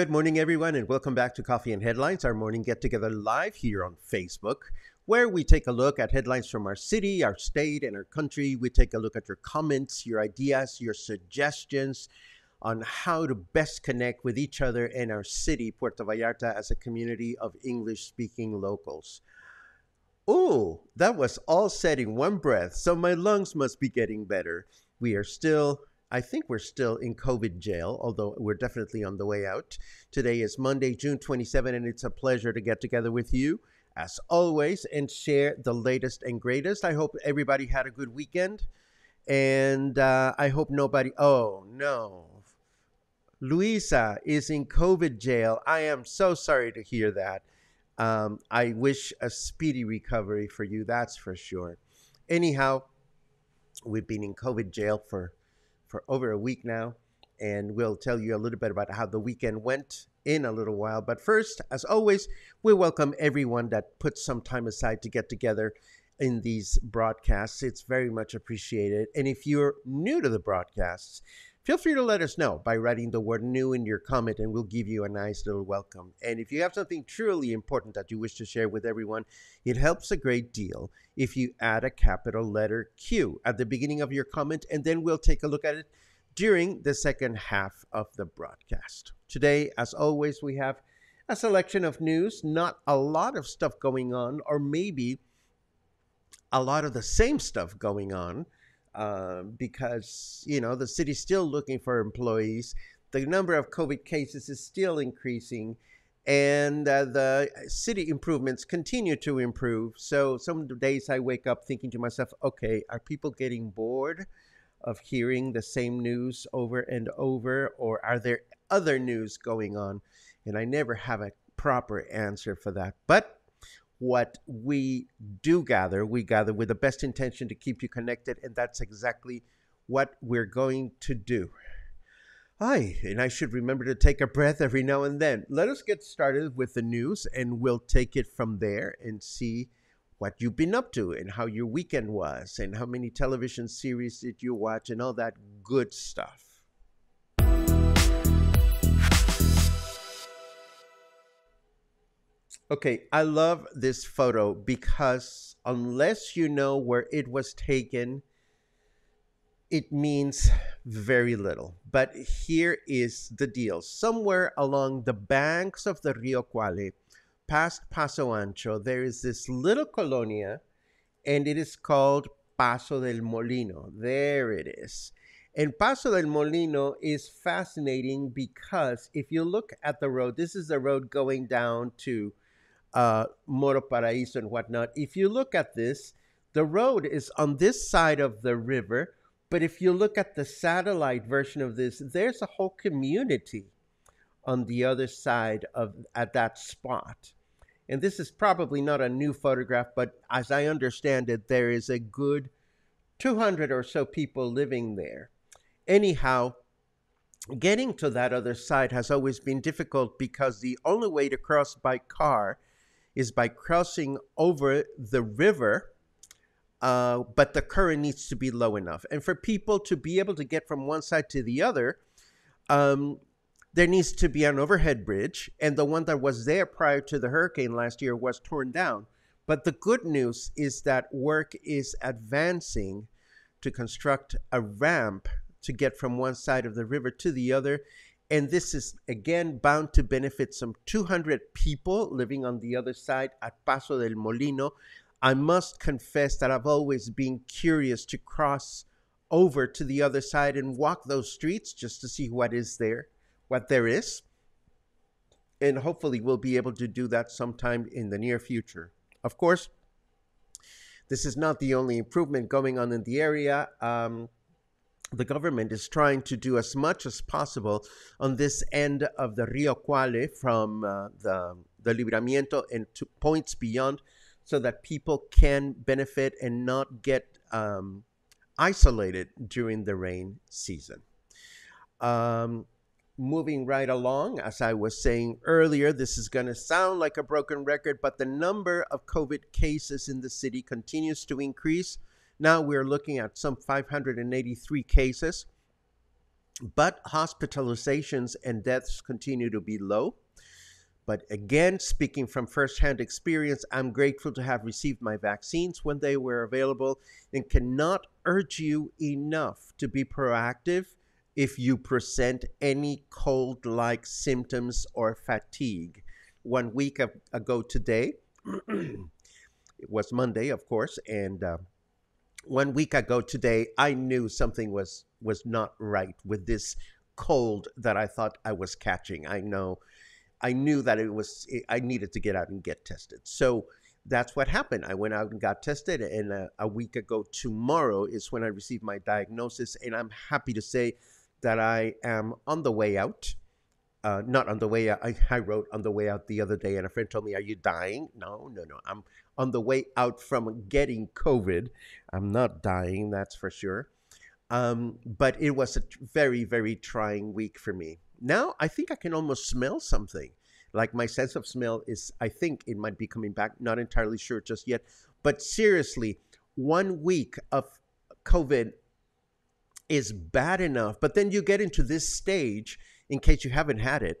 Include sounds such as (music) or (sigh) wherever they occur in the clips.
Good morning, everyone, and welcome back to Coffee and Headlines, our morning get together live here on Facebook, where we take a look at headlines from our city, our state, and our country. We take a look at your comments, your ideas, your suggestions on how to best connect with each other and our city, Puerto Vallarta, as a community of English speaking locals. Oh, that was all said in one breath, so my lungs must be getting better. We are still I think we're still in COVID jail, although we're definitely on the way out. Today is Monday, June 27, and it's a pleasure to get together with you, as always, and share the latest and greatest. I hope everybody had a good weekend, and uh, I hope nobody. Oh, no. Luisa is in COVID jail. I am so sorry to hear that. Um, I wish a speedy recovery for you, that's for sure. Anyhow, we've been in COVID jail for for over a week now, and we'll tell you a little bit about how the weekend went in a little while. But first, as always, we welcome everyone that puts some time aside to get together in these broadcasts. It's very much appreciated. And if you're new to the broadcasts, feel free to let us know by writing the word new in your comment and we'll give you a nice little welcome. And if you have something truly important that you wish to share with everyone, it helps a great deal if you add a capital letter Q at the beginning of your comment, and then we'll take a look at it during the second half of the broadcast. Today, as always, we have a selection of news, not a lot of stuff going on, or maybe a lot of the same stuff going on uh, because you know the city's still looking for employees. The number of COVID cases is still increasing, and uh, the city improvements continue to improve. So some days I wake up thinking to myself, okay, are people getting bored of hearing the same news over and over, or are there other news going on? And I never have a proper answer for that. But what we do gather, we gather with the best intention to keep you connected, and that's exactly what we're going to do. Aye, and I should remember to take a breath every now and then. Let us get started with the news, and we'll take it from there and see what you've been up to and how your weekend was, and how many television series did you watch, and all that good stuff. Okay, I love this photo because unless you know where it was taken, it means very little. But here is the deal. Somewhere along the banks of the Rio Cuale, past Paso Ancho, there is this little colonia, and it is called Paso del Molino. There it is. And Paso del Molino is fascinating because if you look at the road, this is the road going down to uh, Moro Paraíso and whatnot. If you look at this, the road is on this side of the river, but if you look at the satellite version of this, there's a whole community on the other side of at that spot. And this is probably not a new photograph, but as I understand it, there is a good 200 or so people living there. Anyhow, getting to that other side has always been difficult because the only way to cross by car is by crossing over the river. Uh, but the current needs to be low enough. And for people to be able to get from one side to the other, um, there needs to be an overhead bridge. And the one that was there prior to the hurricane last year was torn down. But the good news is that work is advancing to construct a ramp to get from one side of the river to the other. And this is again bound to benefit some 200 people living on the other side at Paso del Molino. I must confess that I've always been curious to cross over to the other side and walk those streets just to see what is there, what there is. And hopefully we'll be able to do that sometime in the near future. Of course, this is not the only improvement going on in the area. Um, the government is trying to do as much as possible on this end of the Rio Cuale from uh, the, the Libramiento and to points beyond so that people can benefit and not get um, isolated during the rain season. Um, moving right along, as I was saying earlier, this is going to sound like a broken record, but the number of COVID cases in the city continues to increase. Now we're looking at some 583 cases, but hospitalizations and deaths continue to be low. But again, speaking from firsthand experience, I'm grateful to have received my vaccines when they were available and cannot urge you enough to be proactive if you present any cold like symptoms or fatigue. One week ago today, (clears throat) it was Monday, of course, and uh, one week ago today, I knew something was was not right with this cold that I thought I was catching. I know, I knew that it was. I needed to get out and get tested. So that's what happened. I went out and got tested, and a, a week ago tomorrow is when I received my diagnosis, and I'm happy to say that I am on the way out. Uh, not on the way out. I, I wrote on the way out the other day, and a friend told me, "Are you dying?" No, no, no. I'm on the way out from getting COVID. I'm not dying, that's for sure. Um, but it was a very, very trying week for me. Now I think I can almost smell something. Like my sense of smell is, I think it might be coming back. Not entirely sure just yet. But seriously, one week of COVID is bad enough. But then you get into this stage, in case you haven't had it,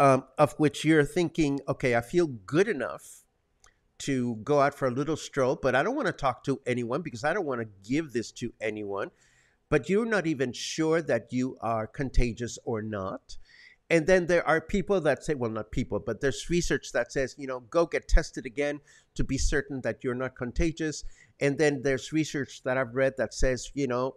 um, of which you're thinking, okay, I feel good enough to go out for a little stroll, but I don't want to talk to anyone because I don't want to give this to anyone. But you're not even sure that you are contagious or not. And then there are people that say, well, not people, but there's research that says, you know, go get tested again to be certain that you're not contagious. And then there's research that I've read that says, you know,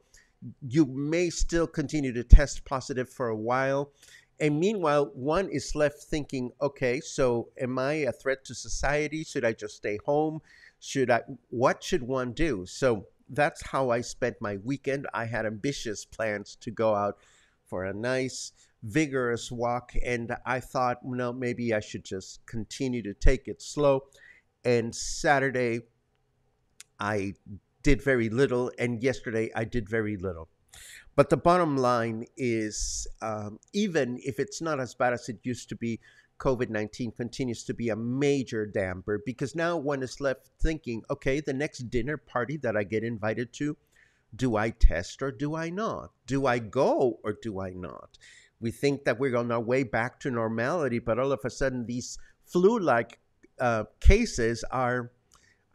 you may still continue to test positive for a while. And meanwhile, one is left thinking, okay, so am I a threat to society? Should I just stay home? Should I, what should one do? So that's how I spent my weekend. I had ambitious plans to go out for a nice, vigorous walk. And I thought, no, maybe I should just continue to take it slow. And Saturday, I did very little. And yesterday, I did very little. But the bottom line is, um, even if it's not as bad as it used to be, COVID 19 continues to be a major damper because now one is left thinking, okay, the next dinner party that I get invited to, do I test or do I not? Do I go or do I not? We think that we're on our way back to normality, but all of a sudden, these flu like uh, cases are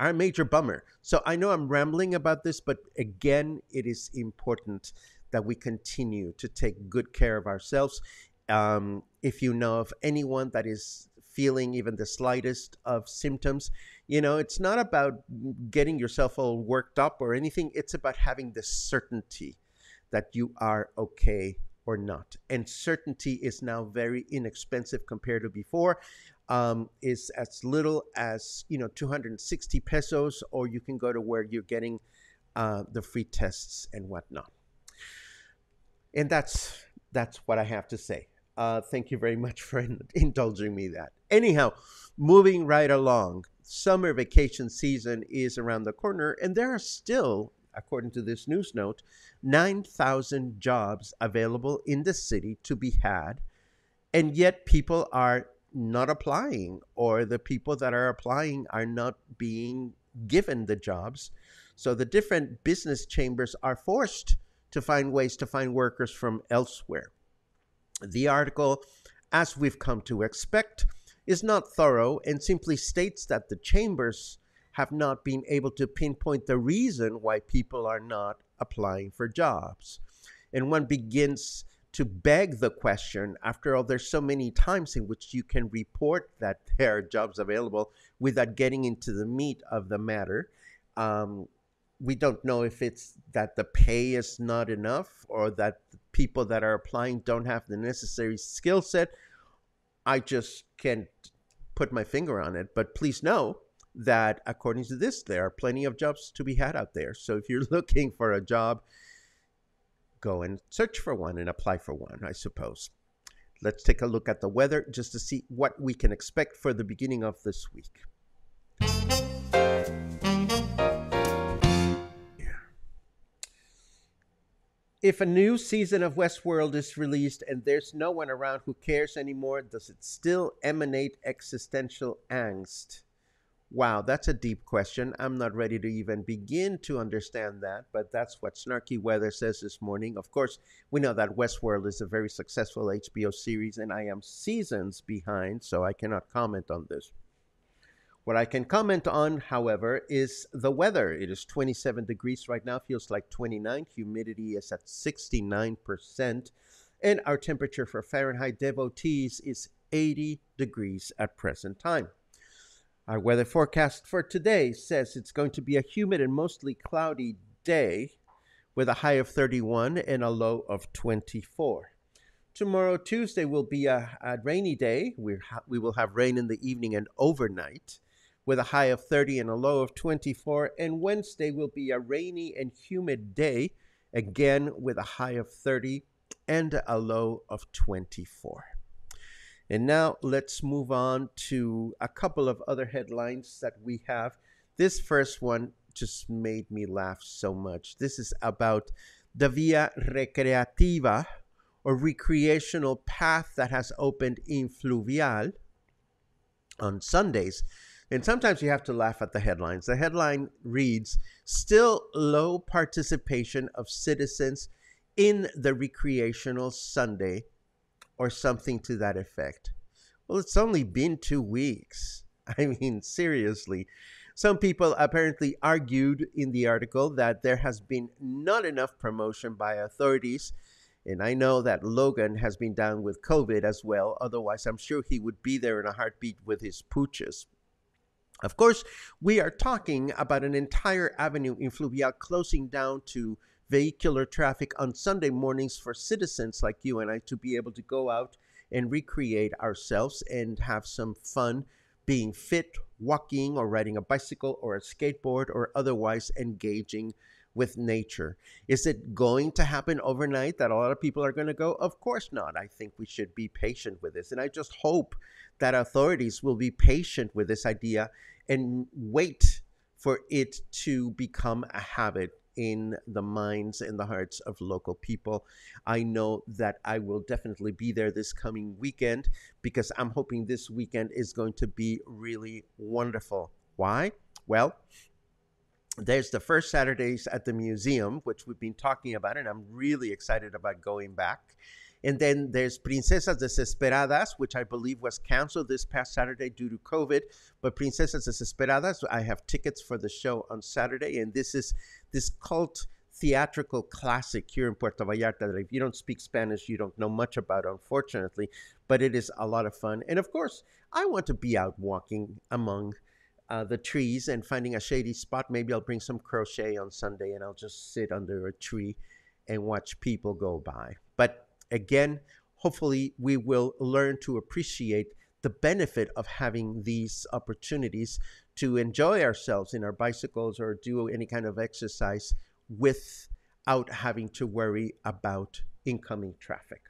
are a major bummer. So I know I'm rambling about this, but again, it is important that we continue to take good care of ourselves. Um, if you know of anyone that is feeling even the slightest of symptoms, you know, it's not about getting yourself all worked up or anything. It's about having the certainty that you are okay or not. And certainty is now very inexpensive compared to before. Um, is as little as you know 260 pesos, or you can go to where you're getting uh, the free tests and whatnot and that's that's what I have to say. Uh, thank you very much for indulging me that. Anyhow, moving right along, summer vacation season is around the corner, and there are still according to this news note, 9,000 jobs available in the city to be had, and yet people are not applying, or the people that are applying are not being given the jobs. So the different business chambers are forced to find ways to find workers from elsewhere. The article, as we've come to expect, is not thorough and simply states that the chambers have not been able to pinpoint the reason why people are not applying for jobs. And one begins to beg the question after all, there's so many times in which you can report that (laughs) there are jobs available without getting into the meat of the matter. Um, we don't know if it's that the pay is not enough or that people that are applying don't have the necessary skill set. I just can't put my finger on it. But please know that according to this, there are plenty of jobs to be had out there. So if you're (laughs) looking for a job, go and search for one and apply for one, I suppose. Let's take a look at the weather just to see what we can expect for the beginning of this week. If a new season of Westworld is released and there's no one around who cares anymore, does it still emanate existential angst? Wow, that's a deep question. I'm not ready to even begin to understand that, but that's what Snarky Weather says this morning. Of course, we know that Westworld is a very successful HBO series, and I am seasons behind, so I cannot comment on this. What I can comment on, however, is the weather. It is 27 degrees right now, feels like 29. Humidity is at 69%. And our temperature for Fahrenheit devotees is 80 degrees at present time. Our weather forecast for today says it's going to be a humid and mostly cloudy day with a high of 31 and a low of 24. Tomorrow, Tuesday, will be a, a rainy day. we ha- we will have rain in the evening and overnight with a high of 30 and a low of 24. And Wednesday will be a rainy and humid day, again with a high of 30 and a low of 24. And now let's move on to a couple of other headlines that we have. This first one just made me laugh so much. This is about the Via Recreativa or recreational path that has opened in Fluvial on Sundays. And sometimes you have to laugh at the headlines. The headline reads Still low participation of citizens in the recreational Sunday, or something to that effect. Well, it's only been two weeks. (laughs) I mean, seriously. Some people apparently argued in the article that there has been not enough promotion by authorities. And I know that Logan has been down with COVID as well. Otherwise, I'm sure he would be there in a heartbeat with his pooches. Of course, we are talking about an entire avenue in Fluvial closing down to vehicular traffic on Sunday mornings for citizens like you and I to be able to go out and recreate ourselves and have some fun being fit, walking, or riding a bicycle or a skateboard or otherwise engaging with nature. Is it going to happen overnight that a lot of people are going to go? Of course not. I think we should be patient with this. And I just hope that authorities will be patient with this idea and wait for it to become a habit in the minds and the hearts of local people. I know that I will definitely be there this coming weekend because I'm hoping this weekend is going to be really wonderful. Why? Well, there's the first Saturdays at the museum, which we've been talking about, and I'm really excited about going back. And then there's Princesas Desesperadas, which I believe was canceled this past Saturday due to COVID. But Princesas Desesperadas, I have tickets for the show on Saturday. And this is this cult theatrical classic here in Puerto Vallarta that if you don't speak Spanish, you don't know much about, unfortunately. But it is a lot of fun. And of course, I want to be out walking among uh, the trees and finding a shady spot. Maybe I'll bring some crochet on Sunday and I'll just sit under a tree and watch people go by. But again, hopefully, we will learn to appreciate the benefit of having these opportunities to enjoy ourselves in our bicycles or do any kind of exercise without having to worry about incoming traffic.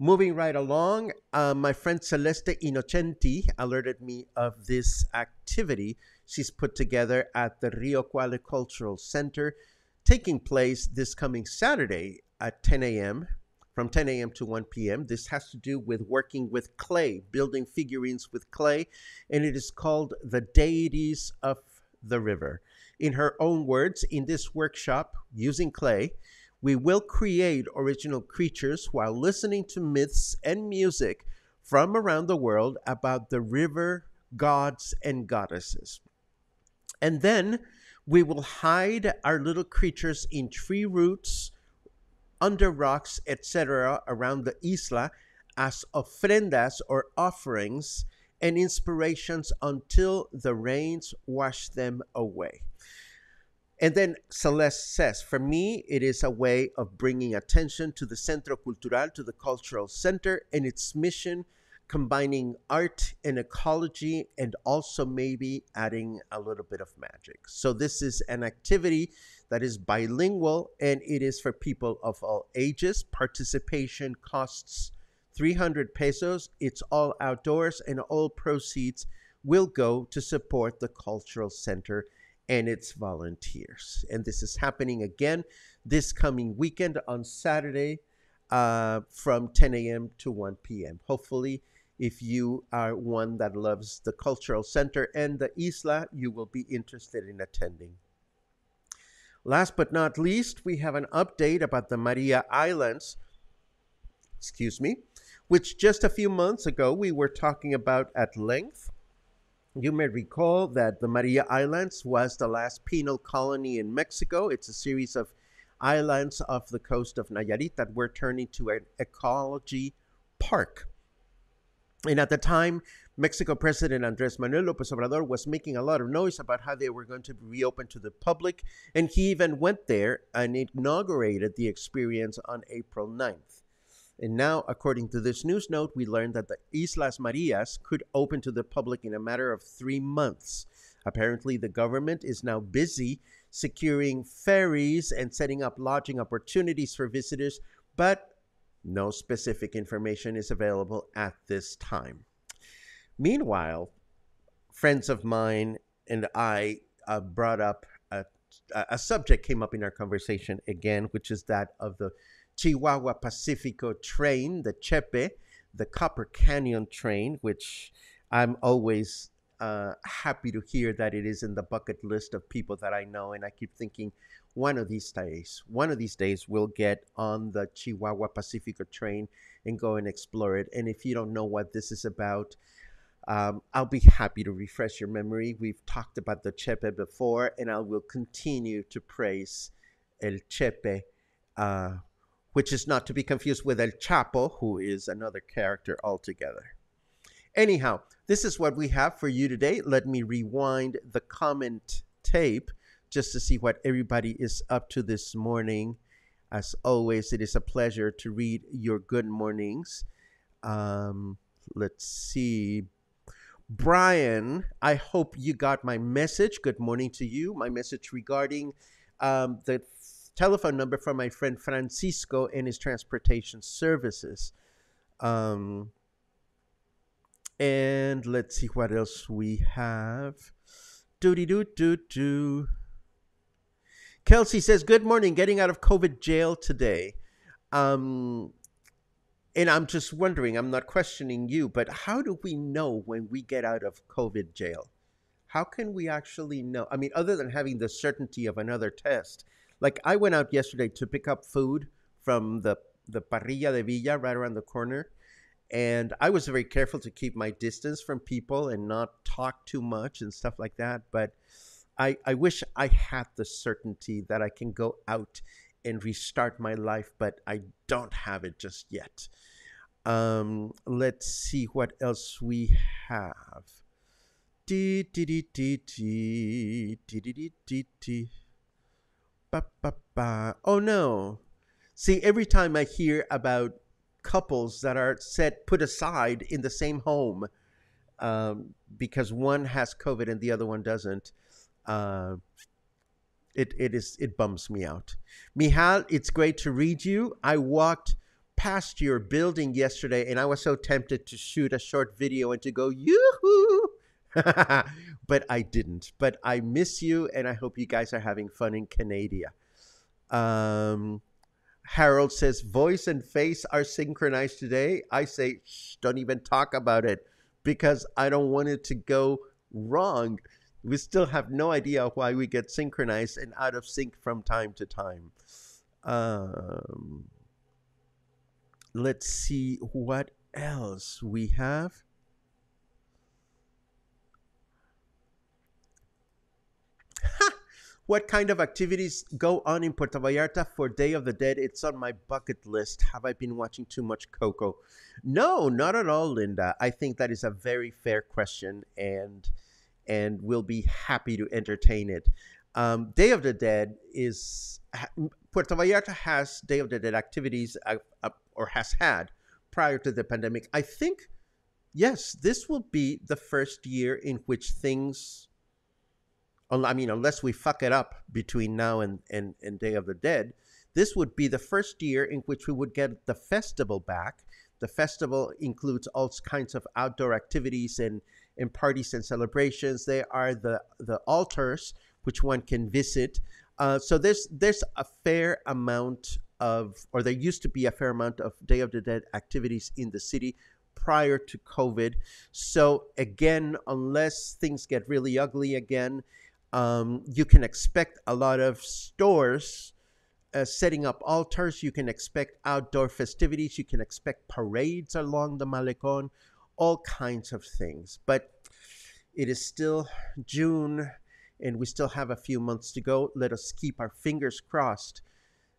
Moving right along, uh, my friend Celeste Innocenti alerted me of this activity she's put together at the Rio Cuale Cultural Center, taking place this coming Saturday at 10 a.m. from 10 a.m. to 1 p.m. This has to do with working with clay, building figurines with clay, and it is called The Deities of the River. In her own words, in this workshop, using clay, we will create original creatures while listening to myths and music from around the world about the river, gods, and goddesses. And then we will hide our little creatures in tree roots, under rocks, etc., around the isla as ofrendas or offerings and inspirations until the rains wash them away. And then Celeste says, for me, it is a way of bringing attention to the Centro Cultural, to the cultural center, and its mission, combining art and ecology, and also maybe adding a little bit of magic. So, this is an activity that is bilingual and it is for people of all ages. Participation costs 300 pesos. It's all outdoors, and all proceeds will go to support the cultural center and its volunteers. And this is happening again this coming weekend on Saturday uh, from 10 a.m. to 1 p.m. Hopefully, if you are one that loves the cultural center and the isla, you will be interested in attending. Last but not least, we have an update about the Maria Islands, excuse me, which just a few months ago we were talking about at length. You may recall that the Maria Islands was the last penal colony in Mexico. It's a series of islands off the coast of Nayarit that were turned into an ecology park. And at the time, Mexico President Andres Manuel Lopez Obrador was making a lot of noise about how they were going to reopen to the public. And he even went there and inaugurated the experience on April 9th. And now, according to this news note, we learned that the Islas Marias could open to the public in a matter of three months. Apparently, the government is now busy securing ferries and setting up lodging opportunities for visitors, but no specific information is available at this time. Meanwhile, friends of mine and I uh, brought up a, a subject came up in our conversation again, which is that of the Chihuahua Pacifico train, the Chepe, the Copper Canyon train, which I'm always uh, happy to hear that it is in the bucket list of people that I know. And I keep thinking, one of these days, one of these days, we'll get on the Chihuahua Pacifico train and go and explore it. And if you don't know what this is about, um, I'll be happy to refresh your memory. We've talked about the Chepe before, and I will continue to praise El Chepe uh, which is not to be confused with El Chapo, who is another character altogether. Anyhow, this is what we have for you today. Let me rewind the comment tape just to see what everybody is up to this morning. As always, it is a pleasure to read your good mornings. Um, let's see. Brian, I hope you got my message. Good morning to you. My message regarding um, the telephone number from my friend Francisco and his transportation services. Um, and let's see what else we have. Doody doo doo doo. Kelsey says, Good morning, getting out of COVID jail today. Um, and I'm just wondering, I'm not questioning you, but how do we know when we get out of COVID jail? How can we actually know? I mean, other than having the certainty of another test, like I went out yesterday to pick up food from the the Parrilla de Villa right around the corner, and I was very careful to keep my distance from people and not talk too much and stuff like that. But I I wish I had the certainty that I can go out and restart my life, but I don't have it just yet. Um, let's see what else we have. Dee, dee, dee, dee, dee, dee, dee, dee, dee. Ba, ba, ba. Oh no. See, every time I hear about couples that are set put aside in the same home um, because one has COVID and the other one doesn't, uh, it it is it bums me out. Mihal, it's great to read you. I walked past your building yesterday and I was so tempted to shoot a short video and to go, yoo-hoo! (laughs) but I didn't. But I miss you and I hope you guys are having fun in Canada. Um, Harold says, voice and face are synchronized today. I say, don't even talk about it because I don't want it to go wrong. We still have no idea why we get synchronized and out of sync from time to time. Um, let's see what else we have. What kind of activities go on in Puerto Vallarta for Day of the Dead? It's on my bucket list. Have I been watching too much Coco? No, not at all, Linda. I think that is a very fair question, and and we'll be happy to entertain it. Um, Day of the Dead is Puerto Vallarta has Day of the Dead activities uh, uh, or has had prior to the pandemic. I think, yes, this will be the first year in which things I mean, unless we fuck it up between now and, and, and Day of the Dead, this would be the first year in which we would get the festival back. The festival includes all kinds of outdoor activities and, and parties and celebrations. There are the, the altars, which one can visit. Uh, so there's there's a fair amount of, or there used to be a fair amount of Day of the Dead activities in the city prior to COVID. So again, unless things get really ugly again, um, you can expect a lot of stores uh, setting up altars. You can expect outdoor festivities. You can expect parades along the Malecon, all kinds of things. But it is still June and we still have a few months to go. Let us keep our fingers crossed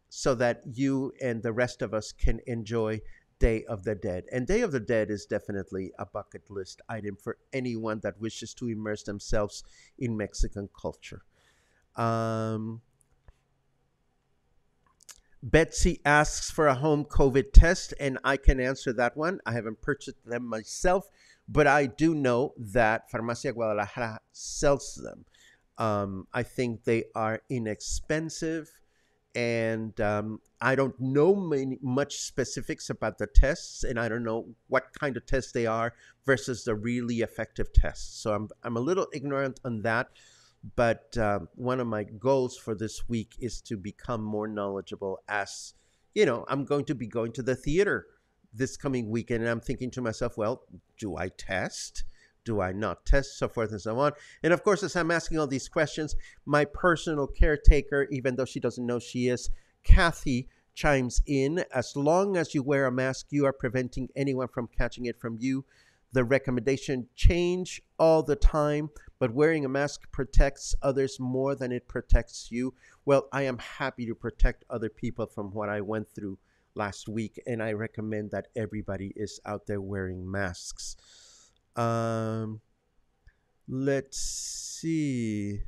so that you and the rest of us can enjoy Day of the Dead. And Day of the Dead is definitely a bucket list item for anyone that wishes to immerse themselves in Mexican culture. Um, Betsy asks for a home COVID test, and I can answer that one. I haven't purchased them myself, but I do know that Farmacia Guadalajara sells them. Um, I think they are inexpensive and um, I don't know many, much specifics about the tests, and I don't know what kind of tests they are versus the really effective tests. So I'm I'm a little ignorant on that. But uh, one of my goals for this week is to become more knowledgeable. As you know, I'm going to be going to the theater this coming weekend, and I'm thinking to myself, well, do I test? Do I not test, so forth and so on. And of course, as I'm asking all these questions, my personal caretaker, even though she doesn't know she is, Kathy, chimes in. As long as you wear a mask, you are preventing anyone from catching it from you. The recommendation change all the time, but wearing a mask protects others more than it protects you. Well, I am happy to protect other people from what I went through last week, and I recommend that everybody is out there wearing masks. Um, let's see.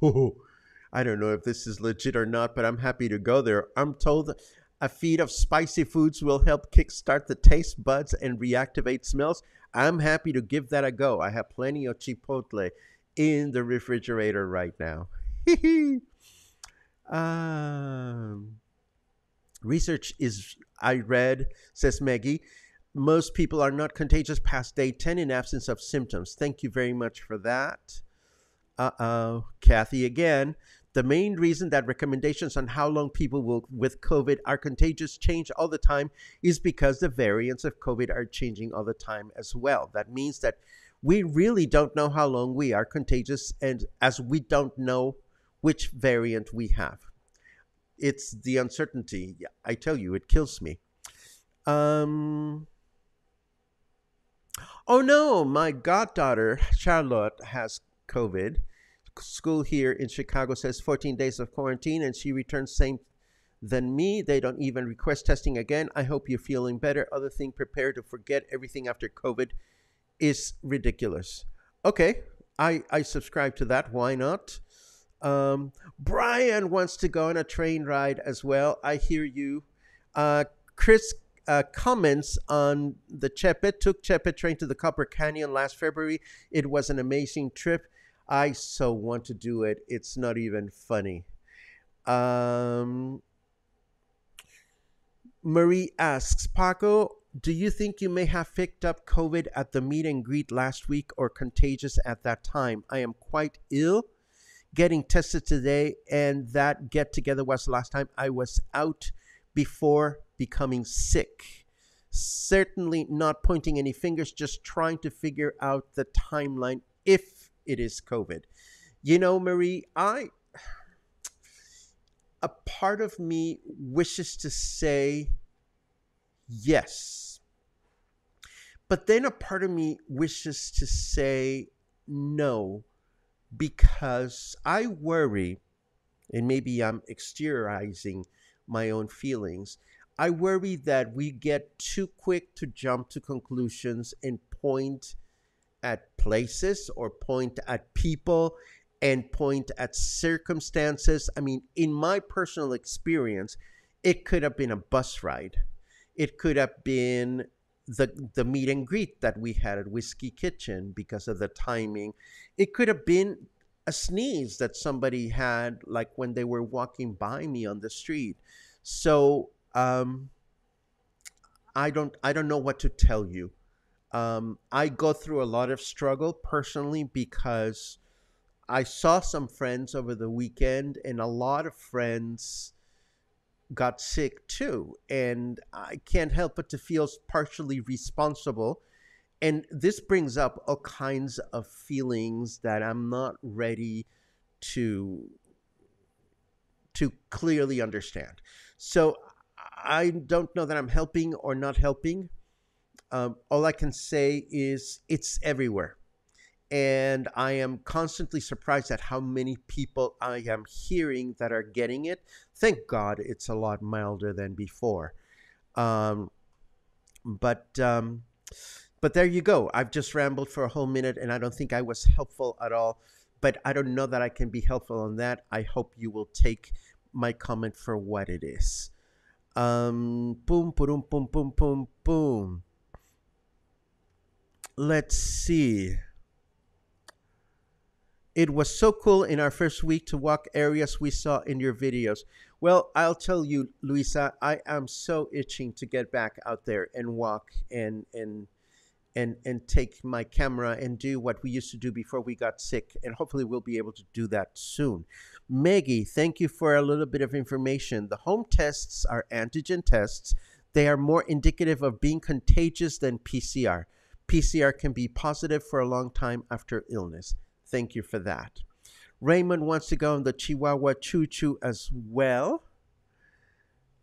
Oh, (laughs) I don't know if this is legit or not, but I'm happy to go there. I'm told a feed of spicy foods will help kickstart the taste buds and reactivate smells. I'm happy to give that a go. I have plenty of chipotle in the refrigerator right now. (laughs) um, research is, I read, says Maggie, most people are not contagious past day 10 in absence of symptoms. Thank you very much for that. Uh oh, Kathy again. The main reason that recommendations on how long people will with COVID are contagious change all the time is because the variants of COVID are changing all the time as well. That means that we really don't know how long we are contagious, and as we don't know which variant we have. It's the uncertainty. I tell you, it kills me. Um, Oh no, my goddaughter Charlotte has COVID. School here in Chicago says 14 days of quarantine, and she returns same than me. They don't even request testing again. I hope you're feeling better. Other thing, prepare to forget everything after COVID is ridiculous. Okay, I I subscribe to that. Why not? Um, Brian wants to go on a train ride as well. I hear you. Uh, Chris uh, comments on the Chepe. Took Chepe train to the Copper Canyon last February. It was an amazing trip. I so want to do it. It's not even funny. Um, Marie asks, Paco, do you think you may have picked up COVID at the meet and greet last week or contagious at that time? I am quite ill, getting tested today, and that get together was the last time I was out before becoming sick. Certainly not pointing any fingers, just trying to figure out the timeline if it is COVID. You know, Marie, I a part of me wishes to say yes. But then a part of me wishes to say no because I worry, and maybe I'm exteriorizing my own feelings. I worry that we get too quick to jump to conclusions and point at places or point at people and point at circumstances. I mean, in my personal experience, it could have been a bus ride. It could have been the the meet and greet that we had at Whiskey Kitchen because of the timing. It could have been a sneeze that somebody had like when they were walking by me on the street. So um, I don't I don't know what to tell you. Um, I go through a lot of struggle personally because I saw some friends over the weekend, and a lot of friends got sick too. And I can't help but to feel partially responsible. And this brings up all kinds of feelings that I'm not ready to to clearly understand. So I don't know that I'm helping or not helping. Um, all I can say is it's everywhere and I am constantly surprised at how many people I am hearing that are getting it. Thank God it's a lot milder than before. Um, but um, but there you go. I've just rambled for a whole minute, and I don't think I was helpful at all. But I don't know that I can be helpful on that. I hope you will take my comment for what it is. Um, boom, boom, boom, boom, boom, boom. Let's see. It was so cool in our first week to walk areas we saw in your videos. Well, I'll tell you, Luisa, I am so itching to get back out there and walk and and and and take my camera and do what we used to do before we got sick and hopefully we'll be able to do that soon. Maggie, thank you for a little bit of information. The home tests are antigen tests. They are more indicative of being contagious than PCR. PCR can be positive for a long time after illness. Thank you for that. Raymond wants to go on the Chihuahua Choo Choo as well.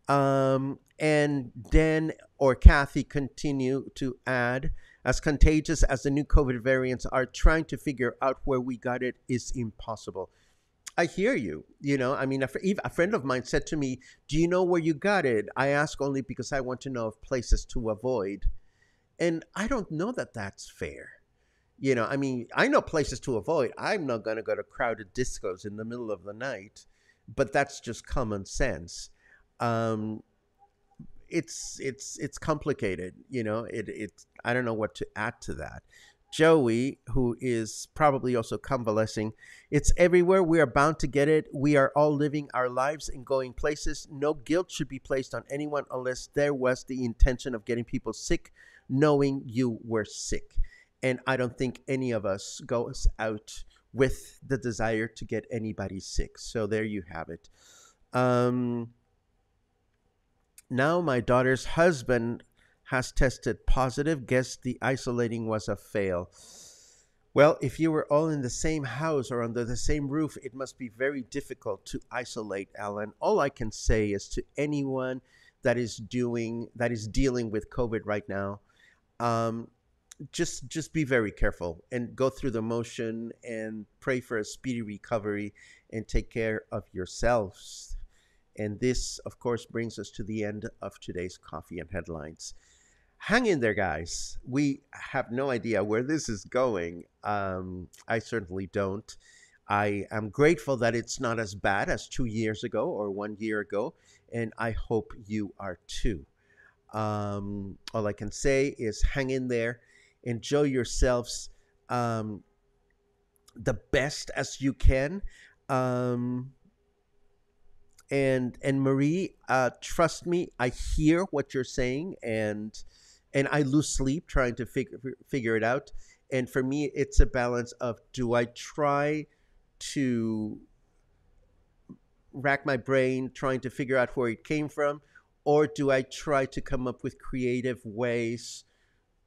Um, and Dan or Kathy continue to add, as contagious as the new COVID variants are, trying to figure out where we got it is impossible. I hear you. You know, I mean, a, a friend of mine said to me, Do you know where you got it? I ask only because I want to know of places to avoid. And I don't know that that's fair. You know, I mean, I know places to avoid. I'm not going to go to crowded discos in the middle of the night, but that's just common sense. Um, it's it's it's complicated, you know. It it's I don't know what to add to that. Joey, who is probably also convalescing, it's everywhere. We are bound to get it. We are all living our lives and going places. No guilt should be placed on anyone unless there was the intention of getting people sick, knowing you were sick and I don't think any of us goes out with the desire to get anybody sick. So there you have it. Um, now my daughter's husband has tested positive. Guess the isolating was a fail. Well, if you were all in the same house or under the same roof, it must be very difficult to isolate, Alan. All I can say is to anyone that is doing that is dealing with COVID right now, um, just just be very careful and go through the motion and pray for a speedy recovery and take care of yourselves and this of course brings us to the end of today's coffee and headlines. Hang in there guys. We have no idea where this is going. Um, i certainly don't. I am grateful that it's not as bad as two years ago or one year ago and i hope you are too. Um, all i can say is hang in there. Enjoy yourselves um, the best as you can. Um, and and Marie, uh, trust me, I hear what you're saying, and and I lose sleep trying to figure figure it out. And for me, it's a balance of do I try to rack my brain trying to figure out where it came from, or do I try to come up with creative ways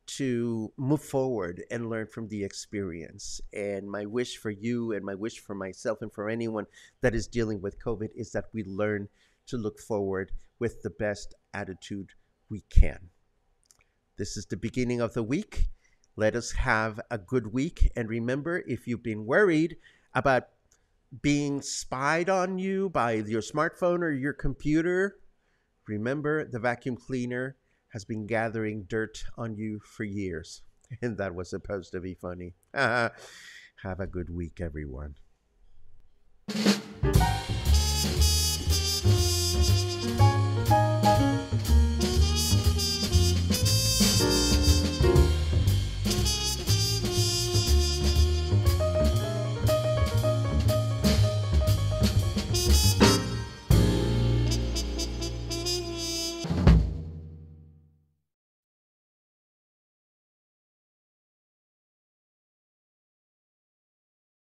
to move forward and learn from the experience? And my wish for you and my wish for myself and for anyone that is dealing with COVID is that we learn to look forward with the best attitude we can. This is the beginning of the week. Let us have a good week. And remember, if you've been worried about being spied on you by your smartphone or your computer, remember the vacuum cleaner has been gathering dirt on you for years. (laughs) And that was supposed to be funny. (laughs) have a good week, everyone.